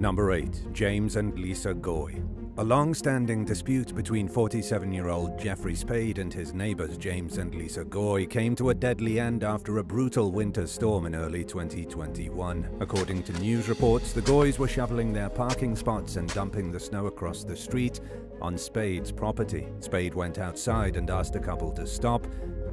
Number 8. James and Lisa Goy. A long-standing dispute between 47-year-old Jeffrey Spade and his neighbors James and Lisa Goy came to a deadly end after a brutal winter storm in early 2021. According to news reports, the Goys were shoveling their parking spots and dumping the snow across the street on Spade's property. Spade went outside and asked the couple to stop,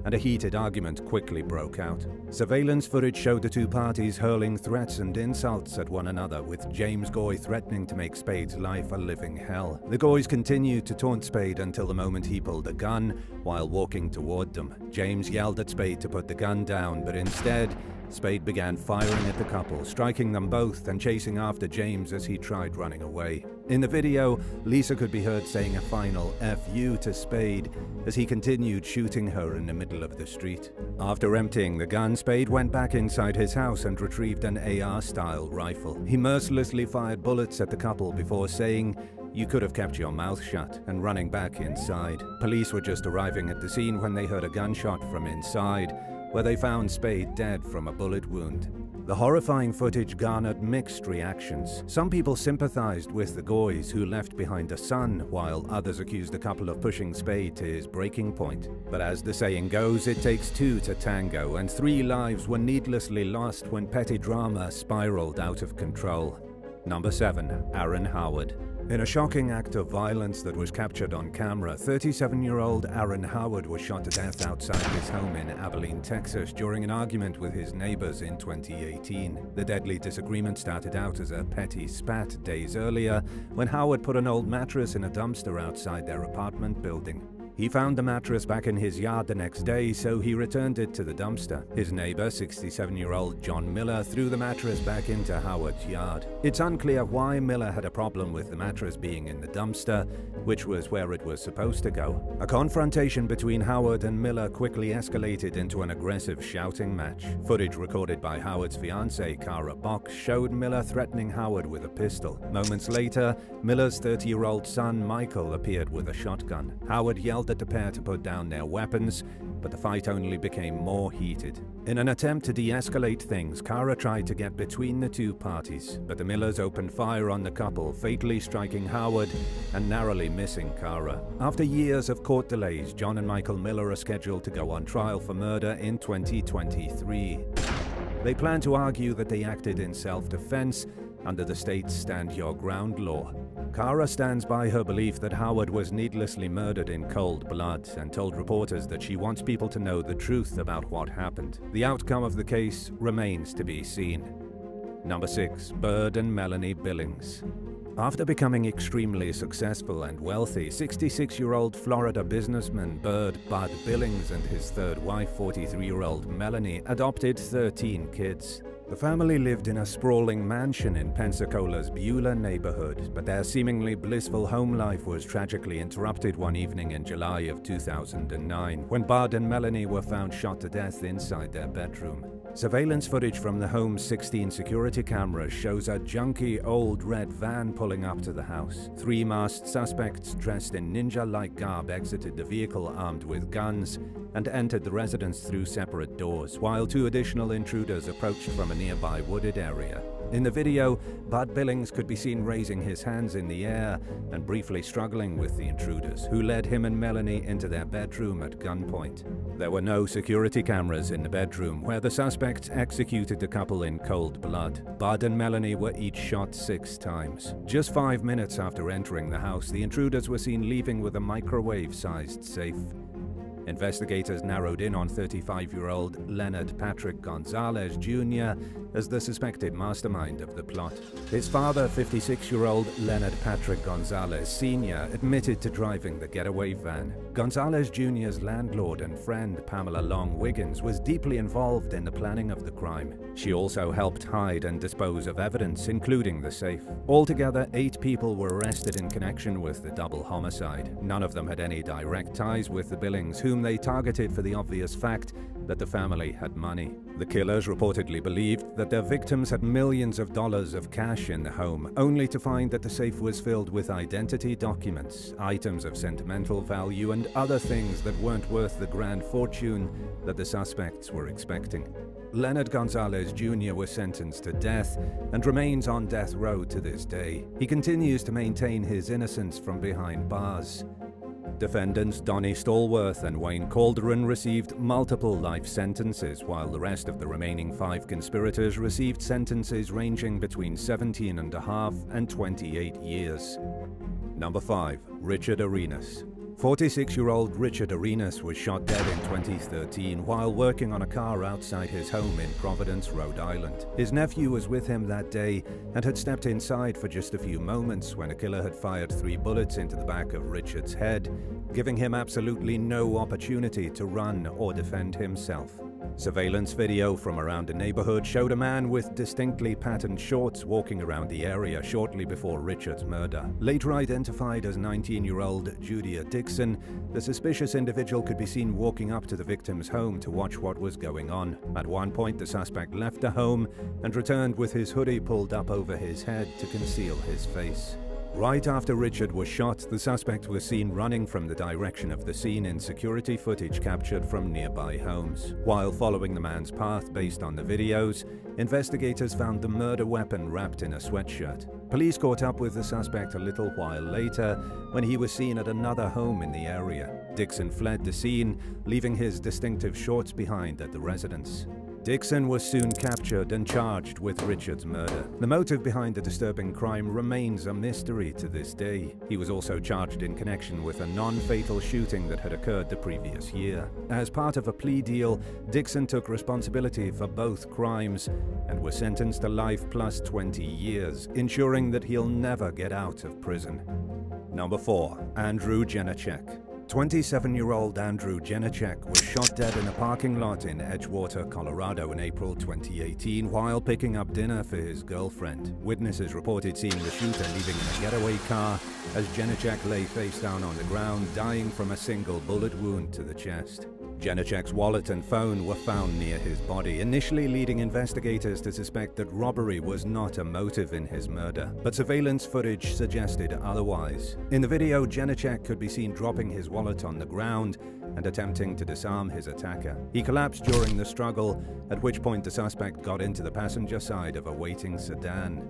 and a heated argument quickly broke out. Surveillance footage showed the two parties hurling threats and insults at one another, with James Goy threatening to make Spade's life a living hell. The Goys continued to taunt Spade until the moment he pulled a gun while walking toward them. James yelled at Spade to put the gun down, but instead, Spade began firing at the couple, striking them both and chasing after James as he tried running away. In the video, Lisa could be heard saying a final F you to Spade as he continued shooting her in the middle of the street. After emptying the gun, Spade went back inside his house and retrieved an AR-style rifle. He mercilessly fired bullets at the couple before saying, you could have kept your mouth shut and running back inside. Police were just arriving at the scene when they heard a gunshot from inside, where they found Spade dead from a bullet wound. The horrifying footage garnered mixed reactions. Some people sympathized with the Goys who left behind a son, while others accused the couple of pushing Spade to his breaking point. But as the saying goes, it takes two to tango, and three lives were needlessly lost when petty drama spiraled out of control. Number 7. Aaron Howard in a shocking act of violence that was captured on camera, 37-year-old Aaron Howard was shot to death outside his home in Abilene, Texas during an argument with his neighbors in 2018. The deadly disagreement started out as a petty spat days earlier when Howard put an old mattress in a dumpster outside their apartment building. He found the mattress back in his yard the next day, so he returned it to the dumpster. His neighbor, 67-year-old John Miller, threw the mattress back into Howard's yard. It's unclear why Miller had a problem with the mattress being in the dumpster, which was where it was supposed to go. A confrontation between Howard and Miller quickly escalated into an aggressive shouting match. Footage recorded by Howard's fiancée, Kara Box, showed Miller threatening Howard with a pistol. Moments later, Miller's 30-year-old son, Michael, appeared with a shotgun. Howard yelled at the pair to put down their weapons, but the fight only became more heated. In an attempt to de-escalate things, Kara tried to get between the two parties, but the Millers opened fire on the couple, fatally striking Howard and narrowly missing Kara. After years of court delays, John and Michael Miller are scheduled to go on trial for murder in 2023. They plan to argue that they acted in self-defense under the state's Stand Your Ground law. Kara stands by her belief that Howard was needlessly murdered in cold blood and told reporters that she wants people to know the truth about what happened. The outcome of the case remains to be seen. Number 6. Byrd and Melanie Billings after becoming extremely successful and wealthy, 66-year-old Florida businessman Byrd Bud Billings and his third wife, 43-year-old Melanie, adopted 13 kids. The family lived in a sprawling mansion in Pensacola's Beulah neighborhood, but their seemingly blissful home life was tragically interrupted one evening in July of 2009 when Bud and Melanie were found shot to death inside their bedroom. Surveillance footage from the home's 16 security cameras shows a junky old red van pulling up to the house. Three masked suspects dressed in ninja-like garb exited the vehicle armed with guns and entered the residence through separate doors, while two additional intruders approached from a nearby wooded area. In the video, Bud Billings could be seen raising his hands in the air and briefly struggling with the intruders, who led him and Melanie into their bedroom at gunpoint. There were no security cameras in the bedroom, where the suspects executed the couple in cold blood. Bud and Melanie were each shot six times. Just five minutes after entering the house, the intruders were seen leaving with a microwave-sized safe. Investigators narrowed in on 35-year-old Leonard Patrick Gonzalez Jr. as the suspected mastermind of the plot. His father, 56-year-old Leonard Patrick Gonzalez Sr., admitted to driving the getaway van. Gonzalez Jr.'s landlord and friend, Pamela Long Wiggins, was deeply involved in the planning of the crime. She also helped hide and dispose of evidence, including the safe. Altogether, eight people were arrested in connection with the double homicide. None of them had any direct ties with the Billings, whom whom they targeted for the obvious fact that the family had money. The killers reportedly believed that their victims had millions of dollars of cash in the home, only to find that the safe was filled with identity documents, items of sentimental value, and other things that weren't worth the grand fortune that the suspects were expecting. Leonard Gonzalez Jr. was sentenced to death and remains on death row to this day. He continues to maintain his innocence from behind bars. Defendants Donnie Stallworth and Wayne Coldiron received multiple life sentences, while the rest of the remaining five conspirators received sentences ranging between 17 and a half and 28 years. Number 5. Richard Arenas 46-year-old Richard Arenas was shot dead in 2013 while working on a car outside his home in Providence, Rhode Island. His nephew was with him that day and had stepped inside for just a few moments when a killer had fired three bullets into the back of Richard's head, giving him absolutely no opportunity to run or defend himself. Surveillance video from around the neighborhood showed a man with distinctly patterned shorts walking around the area shortly before Richard's murder. Later identified as 19-year-old Judia Dixon, the suspicious individual could be seen walking up to the victim's home to watch what was going on. At one point, the suspect left the home and returned with his hoodie pulled up over his head to conceal his face. Right after Richard was shot, the suspect was seen running from the direction of the scene in security footage captured from nearby homes. While following the man's path based on the videos, investigators found the murder weapon wrapped in a sweatshirt. Police caught up with the suspect a little while later when he was seen at another home in the area. Dixon fled the scene, leaving his distinctive shorts behind at the residence. Dixon was soon captured and charged with Richard's murder. The motive behind the disturbing crime remains a mystery to this day. He was also charged in connection with a non-fatal shooting that had occurred the previous year. As part of a plea deal, Dixon took responsibility for both crimes and was sentenced to life plus 20 years, ensuring that he'll never get out of prison. Number 4. Andrew Jenachek 27-year-old Andrew Jenachek was shot dead in a parking lot in Edgewater, Colorado in April 2018 while picking up dinner for his girlfriend. Witnesses reported seeing the shooter leaving in a getaway car as Jenachek lay face down on the ground, dying from a single bullet wound to the chest. Jenachek's wallet and phone were found near his body, initially leading investigators to suspect that robbery was not a motive in his murder, but surveillance footage suggested otherwise. In the video, Jenachek could be seen dropping his wallet on the ground and attempting to disarm his attacker. He collapsed during the struggle, at which point the suspect got into the passenger side of a waiting sedan.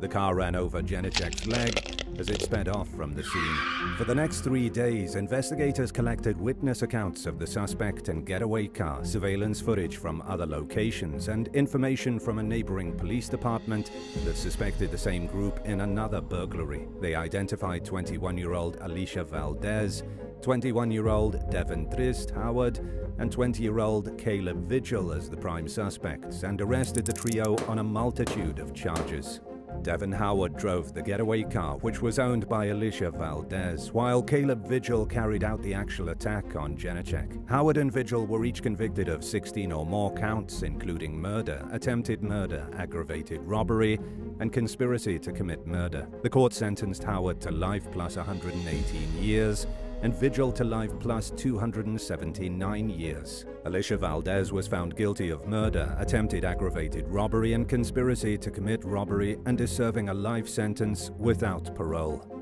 The car ran over Jenachek's leg as it sped off from the scene. For the next three days, investigators collected witness accounts of the suspect and getaway car, surveillance footage from other locations, and information from a neighboring police department that suspected the same group in another burglary. They identified 21-year-old Alicia Valdez, 21-year-old Devon Drist Howard, and 20-year-old Caleb Vigil as the prime suspects and arrested the trio on a multitude of charges. Devin Howard drove the getaway car, which was owned by Alicia Valdez, while Caleb Vigil carried out the actual attack on Jenachek. Howard and Vigil were each convicted of 16 or more counts, including murder, attempted murder, aggravated robbery, and conspiracy to commit murder. The court sentenced Howard to life plus 118 years, and Vigil to life plus 279 years. Alicia Valdez was found guilty of murder, attempted aggravated robbery, and conspiracy to commit robbery and is serving a life sentence without parole.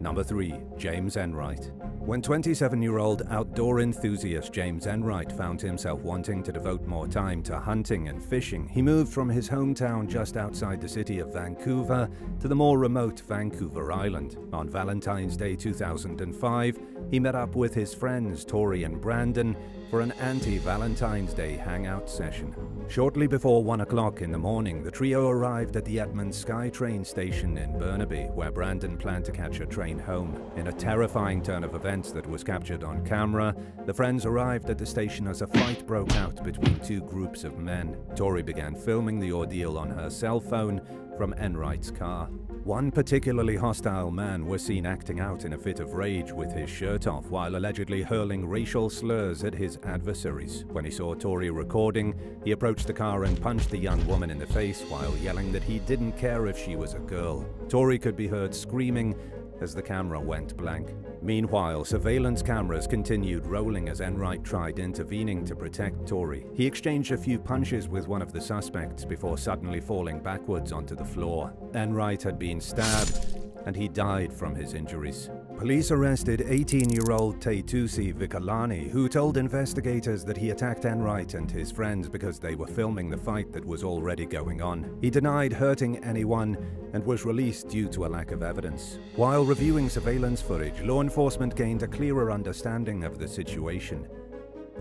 Number 3. James Enright when 27-year-old outdoor enthusiast James Enright found himself wanting to devote more time to hunting and fishing, he moved from his hometown just outside the city of Vancouver to the more remote Vancouver Island. On Valentine's Day 2005, he met up with his friends Tori and Brandon for an anti-Valentine's Day hangout session. Shortly before 1 o'clock in the morning, the trio arrived at the Edmonds SkyTrain station in Burnaby, where Brandon planned to catch a train home. In a terrifying turn of events that was captured on camera, the friends arrived at the station as a fight broke out between two groups of men. Tori began filming the ordeal on her cell phone from Enright's car. One particularly hostile man was seen acting out in a fit of rage with his shirt off while allegedly hurling racial slurs at his adversaries. When he saw Tori recording, he approached the car and punched the young woman in the face while yelling that he didn't care if she was a girl. Tori could be heard screaming as the camera went blank. Meanwhile, surveillance cameras continued rolling as Enright tried intervening to protect Tori. He exchanged a few punches with one of the suspects before suddenly falling backwards onto the floor. Enright had been stabbed, and he died from his injuries. Police arrested 18-year-old Teitusi Vikalani, who told investigators that he attacked Enright and his friends because they were filming the fight that was already going on. He denied hurting anyone and was released due to a lack of evidence. While reviewing surveillance footage, law enforcement gained a clearer understanding of the situation.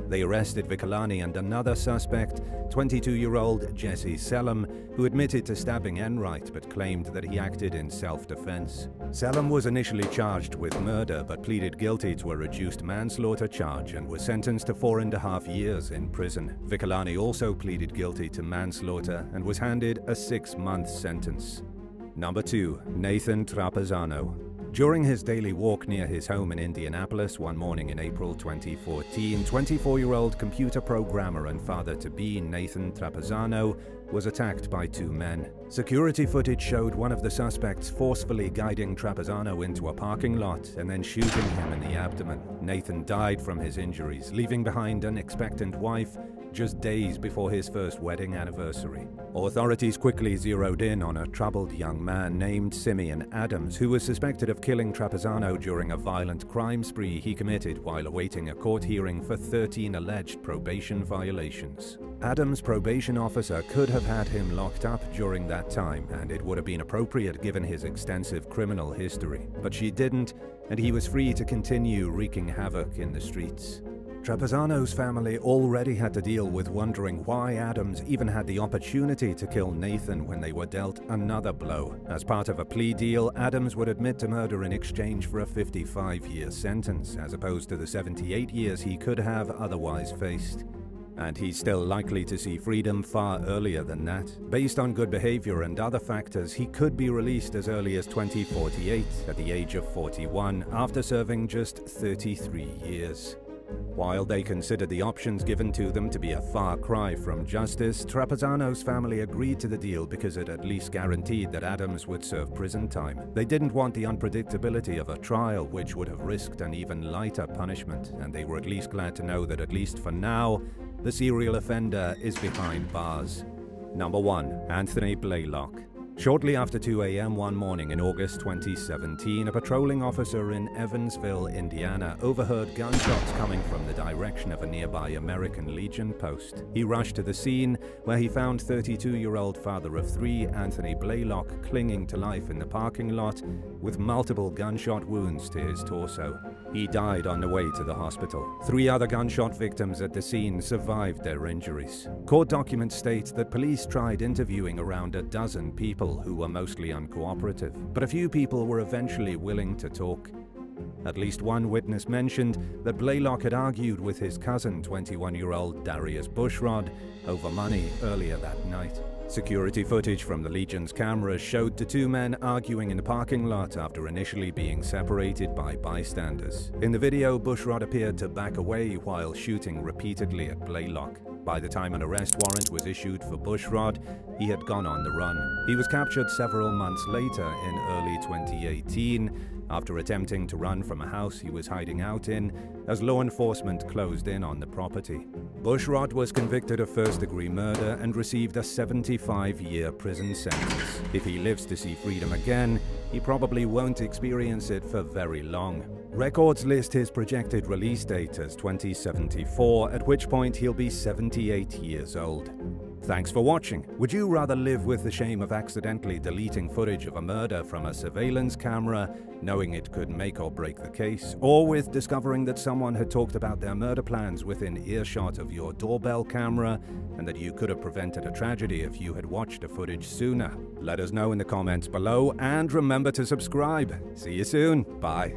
They arrested Vikalani and another suspect, 22-year-old Jesse Selim, who admitted to stabbing Enright but claimed that he acted in self-defense. Selim was initially charged with murder but pleaded guilty to a reduced manslaughter charge and was sentenced to four and a half years in prison. Vikalani also pleaded guilty to manslaughter and was handed a six-month sentence. Number 2. Nathan Trapuzzano during his daily walk near his home in Indianapolis one morning in April 2014, 24-year-old computer programmer and father-to-be Nathan Trapuzzano was attacked by two men. Security footage showed one of the suspects forcefully guiding Trapuzzano into a parking lot and then shooting him in the abdomen. Nathan died from his injuries, leaving behind an expectant wife just days before his first wedding anniversary. Authorities quickly zeroed in on a troubled young man named Simeon Adams, who was suspected of killing Trapuzzano during a violent crime spree he committed while awaiting a court hearing for 13 alleged probation violations. Adams' probation officer could have had him locked up during that time, and it would have been appropriate given his extensive criminal history. But she didn't, and he was free to continue wreaking havoc in the streets. Trapuzzano's family already had to deal with wondering why Adams even had the opportunity to kill Nathan when they were dealt another blow. As part of a plea deal, Adams would admit to murder in exchange for a 55-year sentence, as opposed to the 78 years he could have otherwise faced. And he's still likely to see freedom far earlier than that. Based on good behavior and other factors, he could be released as early as 2048 at the age of 41 after serving just 33 years. While they considered the options given to them to be a far cry from justice, Trapuzzano's family agreed to the deal because it at least guaranteed that Adams would serve prison time. They didn't want the unpredictability of a trial, which would have risked an even lighter punishment, and they were at least glad to know that at least for now, the serial offender is behind bars. Number 1. Anthony Blaylock Shortly after 2 a.m. one morning in August 2017, a patrolling officer in Evansville, Indiana, overheard gunshots coming from the direction of a nearby American Legion post. He rushed to the scene, where he found 32-year-old father of three, Anthony Blaylock, clinging to life in the parking lot with multiple gunshot wounds to his torso. He died on the way to the hospital. Three other gunshot victims at the scene survived their injuries. Court documents state that police tried interviewing around a dozen people people who were mostly uncooperative, but a few people were eventually willing to talk. At least one witness mentioned that Blaylock had argued with his cousin, 21-year-old Darius Bushrod, over money earlier that night. Security footage from the Legion's cameras showed the two men arguing in the parking lot after initially being separated by bystanders. In the video, Bushrod appeared to back away while shooting repeatedly at Blaylock. By the time an arrest warrant was issued for Bushrod, he had gone on the run. He was captured several months later in early 2018 after attempting to run from a house he was hiding out in as law enforcement closed in on the property. Bushrod was convicted of first-degree murder and received a 75-year prison sentence. If he lives to see freedom again, he probably won't experience it for very long. Records list his projected release date as 2074, at which point he'll be 78 years old. Thanks for watching. Would you rather live with the shame of accidentally deleting footage of a murder from a surveillance camera, knowing it could make or break the case, or with discovering that someone had talked about their murder plans within earshot of your doorbell camera, and that you could have prevented a tragedy if you had watched the footage sooner? Let us know in the comments below, and remember to subscribe. See you soon. Bye.